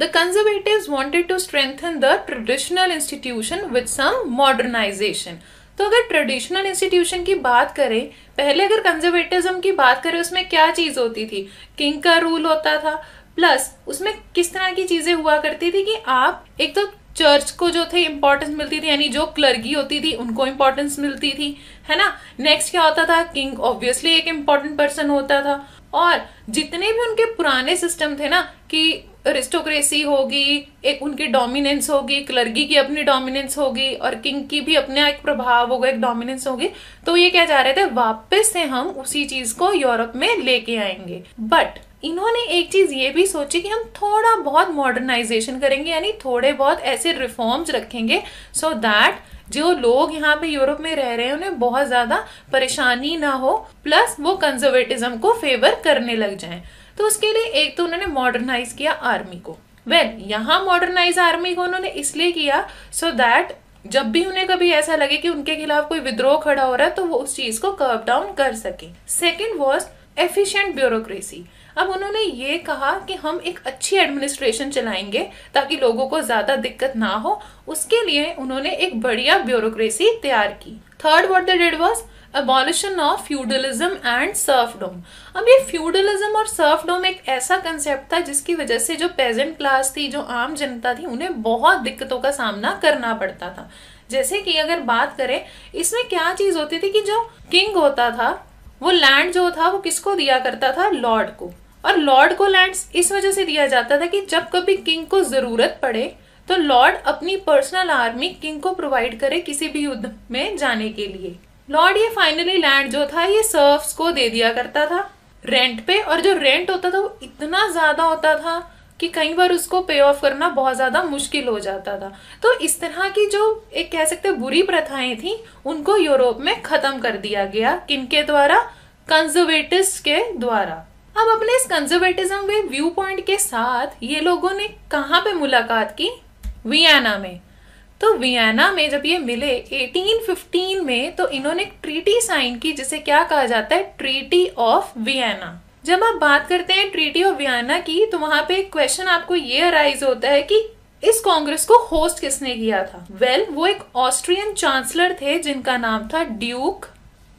The conservatives wanted to strengthen the traditional institution with some modernization. तो अगर ट्रेडिशनल इंस्टीट्यूशन की बात करें, पहले अगर कंजर्वेटिज्म की बात करें, उसमें क्या चीज़ होती थी? किंग का रूल होता था। प्लस उसमें किस तरह की चीज़ें हुआ करती थी कि आप एक तो चर्च को जो थे इंपॉर्टेंस मिलती थी, यानी जो क्लर्गी होती थी, उनको इंपॉर्टेंस मिलती थी, है ना? नेक्स्ट क्या होता था? किंग ऑब्वियसली एक इम्पोर्टेंट पर्सन होता था। और जितने भी उनके पुराने सिस्टम थे ना, कि अरिस्टोक्रेसी होगी, एक उनकी डोमिनेंस होगी क्लर्गी की अपनी डोमिनेंस होगी, और किंग की भी अपने एक प्रभाव होगा, एक डोमिनेंस होगी। तो ये क्या चाह रहे थे? वापस से हम उसी चीज़ को यूरोप में लेके आएँगे। बट इन्होंने एक चीज़ ये भी सोची कि हम थोड़ा बहुत मॉडर्नाइजेशन करेंगे, यानी थोड़े बहुत ऐसे रिफॉर्म्स रखेंगे सो so दैट जो लोग यहाँ पे यूरोप में रह रहे हैं, उन्हें बहुत ज़्यादा परेशानी ना हो प्लस वो कंजर्वेटिज्म को फेवर करने लग जाएँ। तो उसके लिए एक तो उन्होंने मॉडर्नाइज किया आर्मी को। वेल well, यहाँ मॉडर्नाइज आर्मी को उन्होंने इसलिए किया सो so दैट जब भी उन्हें कभी ऐसा लगे कि उनके खिलाफ कोई विद्रोह खड़ा हो रहा है तो वो उस चीज़ को कर्व डाउन कर सके। सेकेंड वॉज़ एफिशिएंट ब्यूरोक्रेसी अब उन्होंने ये कहा कि हम एक अच्छी एडमिनिस्ट्रेशन चलाएँगे ताकि लोगों को ज़्यादा दिक्कत ना हो। उसके लिए उन्होंने एक बढ़िया ब्यूरोक्रेसी तैयार की। Third what they did was abolition of feudalism and serfdom अब ये फ्यूडलिज्म और सर्फडोम एक ऐसा कंसेप्ट था जिसकी वजह से जो पेजेंट क्लास थी, जो आम जनता थी, उन्हें बहुत दिक्कतों का सामना करना पड़ता था। जैसे कि अगर बात करें, इसमें क्या चीज़ होती थी कि जो किंग होता था, वो लैंड जो था, वो किसको दिया करता था? लॉर्ड को। और लॉर्ड को लैंड इस वजह से दिया जाता था कि जब कभी किंग को ज़रूरत पड़े तो लॉर्ड अपनी पर्सनल आर्मी किंग को प्रोवाइड करे किसी भी युद्ध में जाने के लिए। लॉर्ड, ये फाइनली लैंड जो था, ये सर्फ्स को दे दिया करता था। रेंट पे, और जो रेंट होता था, वो इतना ज़्यादा होता था कि कई बार उसको पे ऑफ़ करना बहुत ज़्यादा मुश्किल हो जाता था। तो इस तरह की जो एक कह सकते बुरी प्रथाएँ थी, उनको यूरोप में खत्म कर दिया गया किनके द्वारा? कंजर्वेटिव के द्वारा। अब अपने इस कंजर्वेटिज्म व्यू पॉइंट के साथ ये लोगों ने कहा पे मुलाकात की? वियना में। तो वियना में जब ये मिले 1815 में तो इन्होंने एक ट्रीटी साइन की जिसे क्या कहा जाता है? ट्रीटी ऑफ़ वियना जब आप बात करते हैं ट्रीटी ऑफ़ वियना की तो वहाँ पे एक क्वेश्चन आपको ये अराइज होता है कि इस कांग्रेस को होस्ट किसने किया था? वेल well, वो एक ऑस्ट्रियन चांसलर थे जिनका नाम था ड्यूक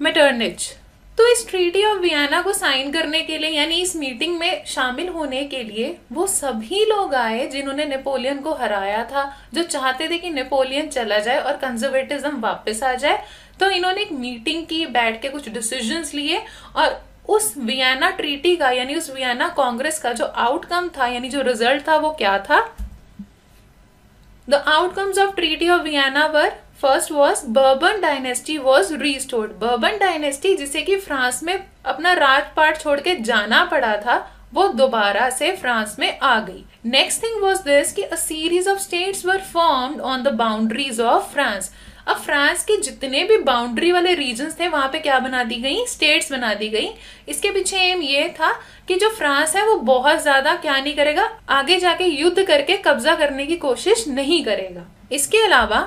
मेटर्निच तो इस ट्रीटी ऑफ़ वियना को साइन करने के लिए, यानी इस मीटिंग में शामिल होने के लिए, वो सभी लोग आए जिन्होंने नेपोलियन को हराया था, जो चाहते थे कि नेपोलियन चला जाए और कंजर्वेटिज्म वापस आ जाए। तो इन्होंने एक मीटिंग की, बैठ के कुछ डिसीजंस लिए और उस वियना ट्रीटी का, यानी उस वियना कांग्रेस का जो आउटकम था, यानी जो रिज़ल्ट था, वो क्या था? The outcomes of treaty of Vienna were first was Bourbon dynasty was restored Bourbon dynasty जिसे कि फ्रांस में अपना राजपाट छोड़ के जाना पड़ा था, वो दोबारा से फ्रांस में आ गई। नेक्स्ट थिंग वॉज़ दिस कि a series of states were formed on the boundaries of France अब फ्रांस के जितने भी बाउंड्री वाले रीजन थे, वहाँ पे क्या बना दी गई? स्टेट्स बना दी गई। इसके पीछे एम ये था कि जो फ्रांस है, वो बहुत ज़्यादा क्या नहीं करेगा? आगे जाके युद्ध करके कब्जा करने की कोशिश नहीं करेगा। इसके अलावा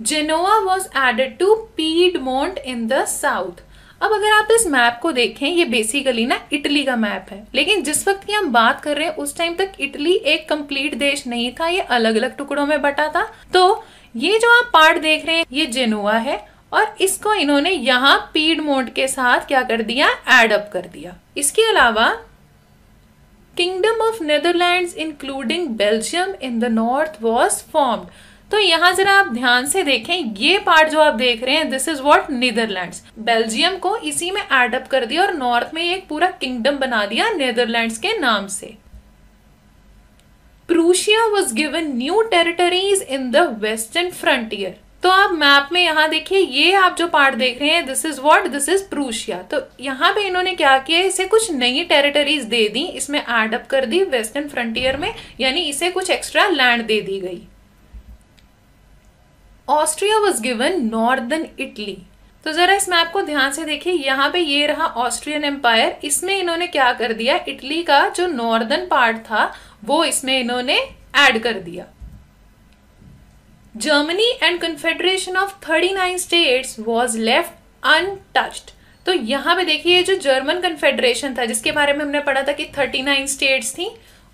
Genoa was added to Piedmont in the south अब अगर आप इस मैप को देखें, ये बेसिकली ना इटली का मैप है। लेकिन जिस वक्त की हम बात कर रहे हैं, उस टाइम तक इटली एक कंप्लीट देश नहीं था, ये अलग अलग टुकड़ों में बटा था। तो ये जो आप पार्ट देख रहे हैं, ये जेनोआ है और इसको इन्होंने यहाँ पीड मोड के साथ क्या कर दिया? एड अप कर दिया। इसके अलावा kingdom of Netherlands including Belgium in the north was formed तो यहाँ जरा आप ध्यान से देखें, ये पार्ट जो आप देख रहे हैं this is what Netherlands Belgium को इसी में एडअप कर दिया और नॉर्थ में एक पूरा किंगडम बना दिया नीदरलैंड्स के नाम से। Prussia was given new territories in the western frontier तो आप मैप में यहाँ देखिए, ये आप जो पार्ट देख रहे हैं this is what this is Prussia तो यहाँ पे इन्होंने क्या किया, इसे कुछ नई टेरिटरीज दे दी, इसमें एडअप कर दी वेस्टर्न फ्रंटियर में, यानी इसे कुछ एक्स्ट्रा लैंड दे दी गई। Austria was given northern Italy तो जरा इस मैप को ध्यान से देखिए, यहाँ पे ये रहा ऑस्ट्रियन एम्पायर इसमें इन्होंने क्या कर दिया? इटली का जो नॉर्दर्न पार्ट था, वो इसमें इन्होंने ऐड कर दिया। Germany and confederation of thirty nine states was left untouched तो यहाँ पे देखिए जो जर्मन कन्फेडरेशन था, जिसके बारे में हमने पढ़ा था कि थर्टी नाइन स्टेट्स थी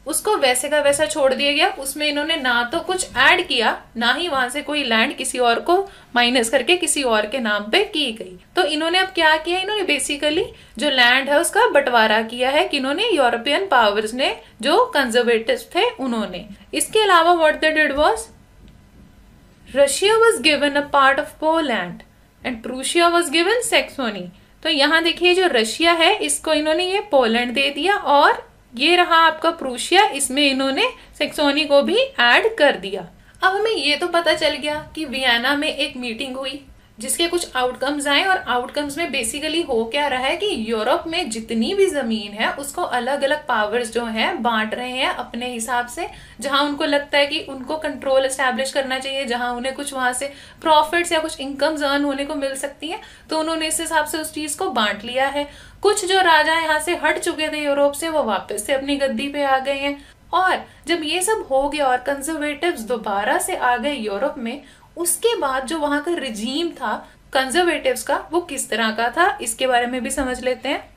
उसको वैसे का वैसा छोड़ दिया गया। उसमें इन्होंने ना तो कुछ ऐड किया, ना ही वहाँ से कोई लैंड किसी और को माइनस करके किसी और के नाम पे की गई। तो इन्होंने अब क्या किया? इन्होंने बेसिकली जो लैंड है उसका बंटवारा किया है कि इन्होंने यूरोपियन पावर्स ने जो कंजर्वेटिव थे उन्होंने। इसके अलावा what they did was Russia was given a part of Poland and Prussia was given Saxony तो यहाँ देखिए जो रशिया है, इसको इन्होंने ये पोलैंड दे दिया और ये रहा आपका प्रूशिया इसमें इन्होंने सेक्सोनी को भी ऐड कर दिया। अब हमें ये तो पता चल गया कि वियना में एक मीटिंग हुई। जिसके कुछ आउटकम्स आए और आउटकम्स में बेसिकली हो क्या रहा है कि यूरोप में जितनी भी ज़मीन है, उसको अलग अलग पावर्स जो है, बांट रहे हैं अपने हिसाब से, जहाँ उनको लगता है कि उनको कंट्रोल एस्टेब्लिश करना चाहिए, जहाँ उन्हें कुछ वहाँ से प्रॉफिट्स या कुछ इनकम्स अर्न होने को मिल सकती है तो उन्होंने इस हिसाब से उस चीज़ को बांट लिया है। कुछ जो राजा यहाँ से हट चुके थे यूरोप से, वो वापस से अपनी गद्दी पे आ गए हैं। और जब ये सब हो गया और कंजर्वेटिव्स दोबारा से आ गए यूरोप में उसके बाद जो वहाँ का रिजीम था कंजर्वेटिव्स का वो किस तरह का था? इसके बारे में भी समझ लेते हैं।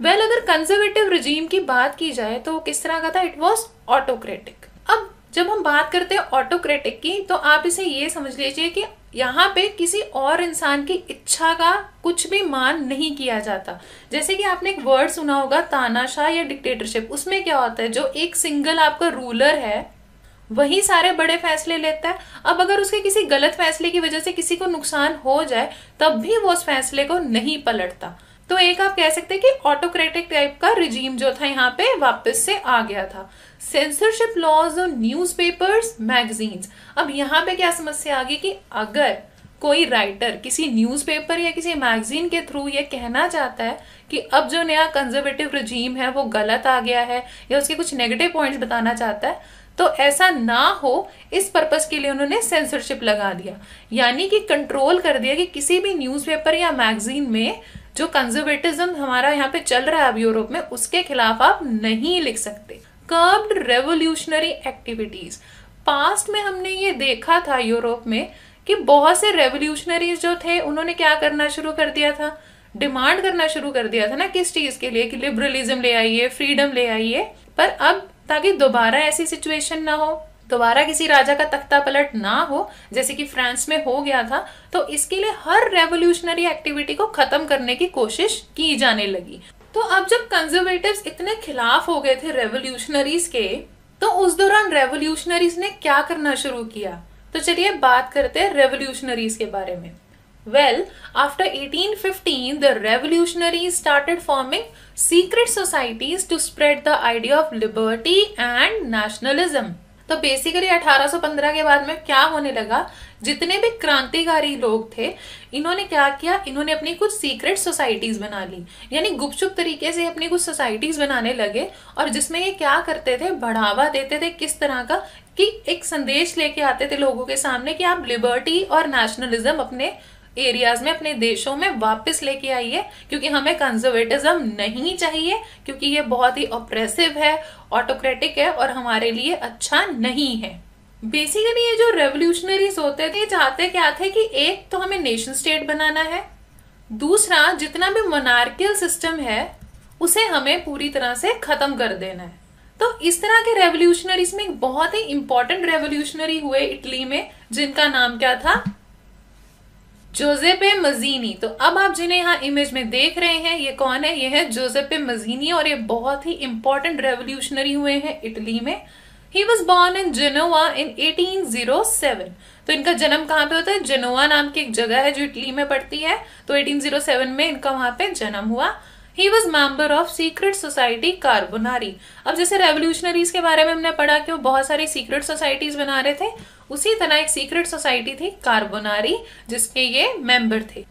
वेल well, अगर कंजर्वेटिव रिजीम की बात की जाए तो किस तरह का था? इट वॉज़ ऑटोक्रेटिक अब जब हम बात करते हैं ऑटोक्रेटिक की तो आप इसे ये समझ लीजिए कि यहाँ पे किसी और इंसान की इच्छा का कुछ भी मान नहीं किया जाता। जैसे कि आपने एक वर्ड सुना होगा तानाशाह या डिक्टेटरशिप उसमें क्या होता है? जो एक सिंगल आपका रूलर है वही सारे बड़े फैसले लेता है। अब अगर उसके किसी गलत फैसले की वजह से किसी को नुकसान हो जाए, तब भी वो उस फैसले को नहीं पलटता। तो एक आप कह सकते हैं कि ऑटोक्रेटिक टाइप का रिजीम जो था यहाँ पे वापस से आ गया था। Censorship laws on newspapers magazines अब यहाँ पे क्या समस्या आ गई कि अगर कोई राइटर किसी न्यूज़पेपर या किसी मैगजीन के थ्रू ये कहना चाहता है कि अब जो नया कंजर्वेटिव रजीम है, वो गलत आ गया है या उसके कुछ नेगेटिव पॉइंट्स बताना चाहता है तो ऐसा ना हो, इस पर्पज़ के लिए उन्होंने सेंसरशिप लगा दिया। यानी कि कंट्रोल कर दिया कि किसी भी न्यूज़पेपर या मैगजीन में जो कंजर्वेटिज्म हमारा यहाँ पे चल रहा है अब यूरोप में, उसके खिलाफ आप नहीं लिख सकते। कर्ब्ड रेवोल्यूशनरी एक्टिविटीज़ पास्ट में हमने ये देखा था यूरोप में कि बहुत से रेवोल्यूशनरीज जो थे, उन्होंने क्या करना शुरू कर दिया था? डिमांड करना शुरू कर दिया था ना किस चीज़ के लिए कि लिबरलिज्म ले आइए फ्रीडम ले आइए। पर अब ताकि दोबारा ऐसी सिचुएशन ना हो, दोबारा किसी राजा का तख्ता पलट ना हो, जैसे कि फ्रांस में हो गया था तो इसके लिए हर रेवोल्यूशनरी एक्टिविटी को खत्म करने की कोशिश की जाने लगी। तो अब जब कंजर्वेटिव्स इतने खिलाफ हो गए थे रेवोल्यूशनरीज के तो उस दौरान रेवोल्यूशनरीज ने क्या करना शुरू किया? तो चलिए बात करते हैं रेवोल्यूशनरीज के बारे में। Well, after 1815, the revolutionaries started forming secret societies to spread the idea of liberty and nationalism. तो बेसिकली 1815 के बाद में क्या होने लगा? जितने भी क्रांतिकारी लोग थे इन्होंने क्या किया? इन्होंने अपनी कुछ सीक्रेट सोसाइटीज बना ली। यानी गुपचुप तरीके से अपनी कुछ सोसाइटीज बनाने लगे और जिसमें ये क्या करते थे? बढ़ावा देते थे किस तरह का? कि एक संदेश लेके आते थे लोगों के सामने कि आप लिबर्टी और नेशनलिज्म अपने एरियाज़ में, अपने देशों में वापस लेके आइए क्योंकि हमें कंजर्वेटिज्म नहीं चाहिए, क्योंकि ये बहुत ही ऑप्रेसिव है ऑटोक्रेटिक है और हमारे लिए अच्छा नहीं है। बेसिकली ये जो रेवोल्यूशनरीज होते थे चाहते क्या थे कि एक तो हमें नेशन स्टेट बनाना है, दूसरा जितना भी मोनार्कियल सिस्टम है, उसे हमें पूरी तरह से खत्म कर देना है। तो इस तरह के रेवोल्यूशनरीज में एक बहुत ही इंपॉर्टेंट रेवोल्यूशनरी हुए इटली में, जिनका नाम क्या था? जोजेपे मजीनी तो अब आप जिन्हें यहाँ इमेज में देख रहे हैं, ये कौन है? ये है जोजेपे मजीनी और ये बहुत ही इंपॉर्टेंट रेवोल्यूशनरी हुए हैं इटली में. He was born in Genova in 1807 तो इनका जन्म कहाँ पे होता है? जेनोवा नाम की एक जगह है जो इटली में पड़ती है. तो 1807 में इनका वहाँ पे जन्म हुआ. He was member of secret society Carbonari अब जैसे रेवोल्यूशनरीज के बारे में हमने पढ़ा कि वो बहुत सारी सीक्रेट सोसाइटीज बना रहे थे, उसी तरह एक सीक्रेट सोसाइटी थी कार्बोनारी जिसके ये मेंबर थे।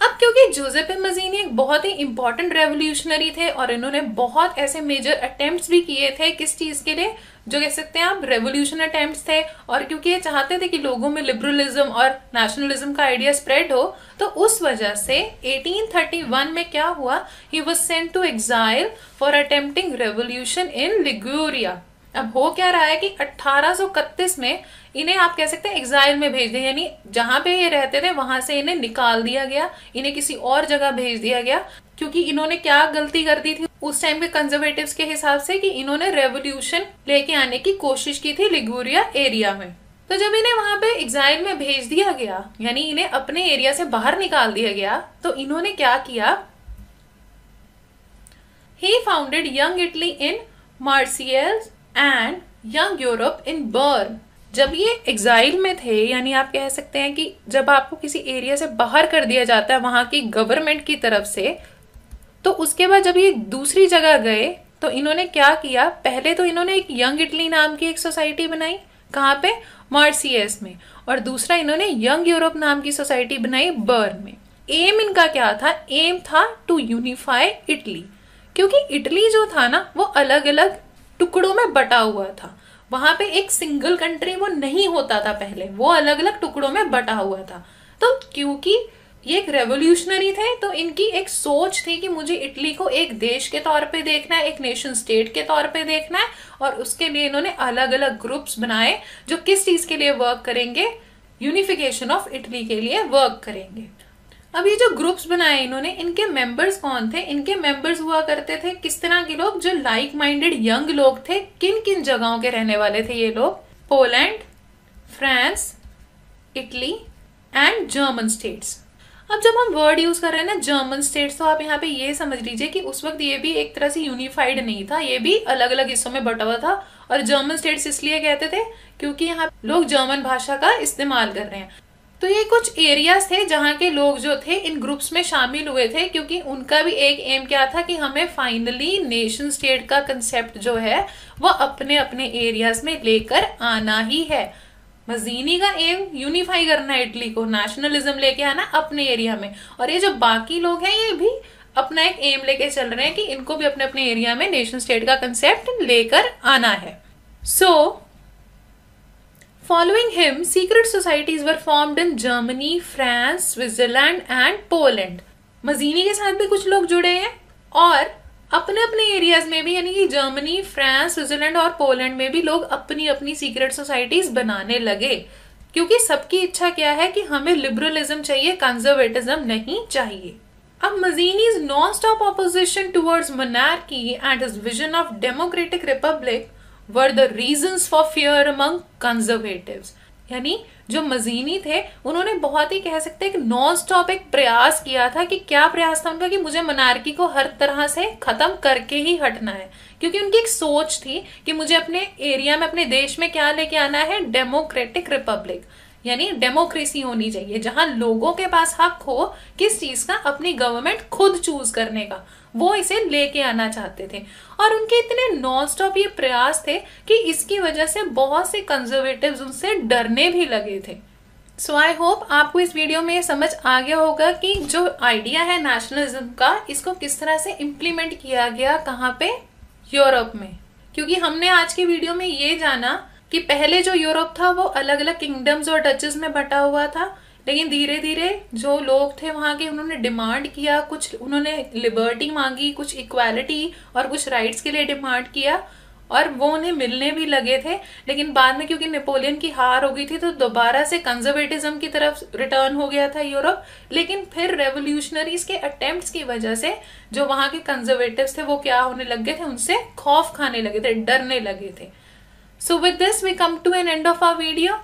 अब क्योंकि जोसेफ मजीनी एक बहुत ही इंपॉर्टेंट रेवोल्यूशनरी थे और इन्होंने बहुत ऐसे मेजर अटेम्प्ट्स भी किए थे किस चीज़ के लिए? जो कह सकते हैं आप रेवोल्यूशन अटेम्प्ट्स थे। और क्योंकि ये चाहते थे कि लोगों में लिबरलिज्म और नेशनलिज्म का आइडिया स्प्रेड हो तो उस वजह से 1831 में क्या हुआ? He was sent to exile for attempting revolution in Liguria अब हो क्या रहा है कि 1831 में इन्हें आप कह सकते हैं एग्जाइल में भेज दिया यानी जहाँ पे ये रहते थे, वहाँ से इन्हें निकाल दिया गया, इन्हें किसी और जगह भेज दिया गया, क्योंकि इन्होंने क्या गलती कर दी थी उस टाइम के कंजर्वेटिव्स के हिसाब से कि इन्होंने रेवोल्यूशन लेके आने की कोशिश की थी लिगुरिया एरिया में। तो जब इन्हें वहाँ पे एग्जाइल में भेज दिया गया, यानी इन्हें अपने एरिया से बाहर निकाल दिया गया तो इन्होंने क्या किया? He founded young Italy in Marseilles and young Europe in Berne जब ये एग्जाइल में थे, यानी आप कह सकते हैं कि जब आपको किसी एरिया से बाहर कर दिया जाता है, वहाँ की गवर्नमेंट की तरफ़ से तो उसके बाद जब ये दूसरी जगह गए तो इन्होंने क्या किया? पहले तो इन्होंने एक यंग इटली नाम की एक सोसाइटी बनाई, कहाँ पे? मार्सियस में। और दूसरा इन्होंने यंग यूरोप नाम की सोसाइटी बनाई बर्न में। एम इनका क्या था? एम था टू यूनिफाई इटली क्योंकि इटली जो था ना, वो अलग अलग टुकड़ों में बटा हुआ था। वहाँ पे एक सिंगल कंट्री वो नहीं होता था पहले। वो अलग अलग टुकड़ों में बटा हुआ था। तो क्योंकि ये एक रेवोल्यूशनरी थे तो इनकी एक सोच थी कि मुझे इटली को एक देश के तौर पे देखना है, एक नेशन स्टेट के तौर पे देखना है, और उसके लिए इन्होंने अलग अलग ग्रुप्स बनाए, जो किस चीज़ के लिए वर्क करेंगे? यूनिफिकेशन ऑफ़ इटली के लिए वर्क करेंगे। अब ये जो ग्रुप्स बनाए इन्होंने, इनके मेंबर्स कौन थे? इनके मेंबर्स हुआ करते थे किस तरह के लोग? जो लाइक माइंडेड यंग लोग थे किन किन जगहों के रहने वाले थे ये लोग? Poland France Italy and German states अब जब हम वर्ड यूज़ कर रहे हैं ना जर्मन स्टेट्स तो आप यहाँ पे ये समझ लीजिए कि उस वक्त ये भी एक तरह से यूनिफाइड नहीं था, ये भी अलग अलग हिस्सों में बटा हुआ था और जर्मन स्टेट्स इसलिए कहते थे क्योंकि यहाँ लोग जर्मन भाषा का इस्तेमाल कर रहे हैं। तो ये कुछ एरियाज़ थे जहाँ के लोग जो थे, इन ग्रुप्स में शामिल हुए थे, क्योंकि उनका भी एक एम क्या था कि हमें फाइनली नेशन स्टेट का कंसेप्ट जो है, वो अपने अपने एरियाज़ में लेकर आना ही है। मजीनी का एम यूनिफाई करना इटली को नेशनलिज्म लेके आना अपने एरिया में। और ये जो बाकी लोग हैं, ये भी अपना एक एम लेके चल रहे हैं कि इनको भी अपने अपने एरिया में नेशन स्टेट का कंसेप्ट लेकर आना है। So following him secret societies were formed in Germany France Switzerland and Poland Mazzini के साथ भी कुछ लोग जुड़े हैं और अपने अपने एरियाज़ में भी, यानी कि जर्मनी फ्रांस स्विट्जरलैंड और पोलैंड में भी लोग अपनी अपनी सीक्रेट सोसाइटीज बनाने लगे। क्योंकि सबकी इच्छा क्या है कि हमें लिबरलिज्म चाहिए कंजर्वेटिज्म नहीं चाहिए। अब Mazzini's non stop opposition towards monarchy and his vision of democratic republic were the reasons for fear among conservatives यानी जो मजीनी थे, उन्होंने बहुत ही कह सकते हैं नॉन स्टॉप एक प्रयास किया था कि क्या प्रयास था उनका कि मुझे मनारकी को हर तरह से खत्म करके ही हटना है। क्योंकि उनकी एक सोच थी कि मुझे अपने एरिया में, अपने देश में क्या लेके आना है? डेमोक्रेटिक रिपब्लिक यानी डेमोक्रेसी होनी चाहिए, जहाँ लोगों के पास हक हो किस चीज़ का? अपनी गवर्नमेंट खुद चूज़ करने का। वो इसे लेके आना चाहते थे। और उनके इतने नॉन स्टॉप ये प्रयास थे कि इसकी वजह से बहुत से कंजर्वेटिव उनसे डरने भी लगे थे। सो आई होप आपको इस वीडियो में समझ आ गया होगा कि जो आइडिया है नेशनलिज्म का, इसको किस तरह से इम्प्लीमेंट किया गया कहाँ पे? यूरोप में। क्योंकि हमने आज के वीडियो में ये जाना कि पहले जो यूरोप था, वो अलग अलग किंगडम्स और डचेस में बटा हुआ था। लेकिन धीरे धीरे जो लोग थे वहाँ के, उन्होंने डिमांड किया, कुछ उन्होंने लिबर्टी मांगी, कुछ इक्वालिटी और कुछ राइट्स के लिए डिमांड किया और वो उन्हें मिलने भी लगे थे। लेकिन बाद में क्योंकि नेपोलियन की हार हो गई थी तो दोबारा से कंजर्वेटिज्म की तरफ़ रिटर्न हो गया था यूरोप लेकिन फिर रेवोल्यूशनरीज के अटेम्प्ट की वजह से जो वहाँ के कंजर्वेटिव थे, वो क्या होने लग गए थे? उनसे खौफ खाने लगे थे, डरने लगे थे। So with this we come to an end of our video